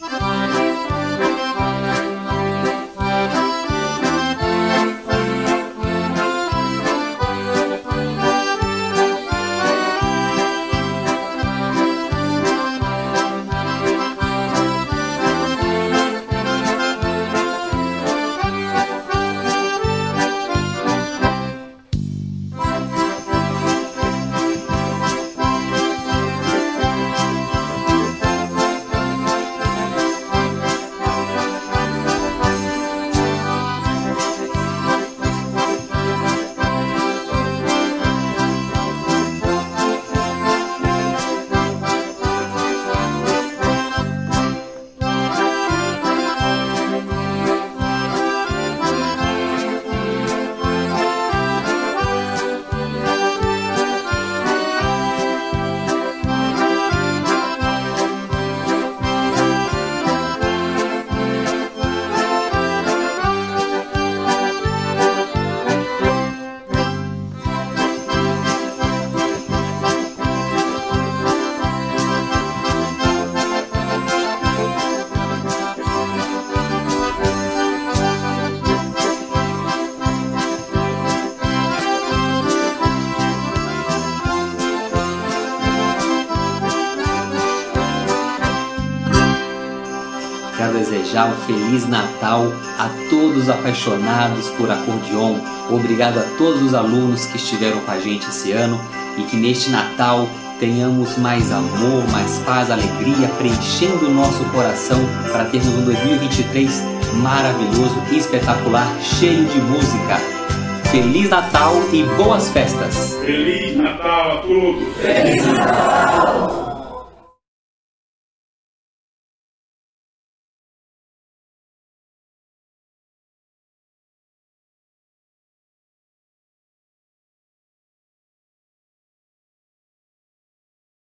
Bye. Quero desejar um Feliz Natal a todos os apaixonados por acordeon. Obrigado a todos os alunos que estiveram com a gente esse ano e que neste Natal tenhamos mais amor, mais paz, alegria, preenchendo o nosso coração para termos um 2023 maravilhoso, espetacular, cheio de música. Feliz Natal e boas festas! Feliz Natal a todos! Feliz Natal!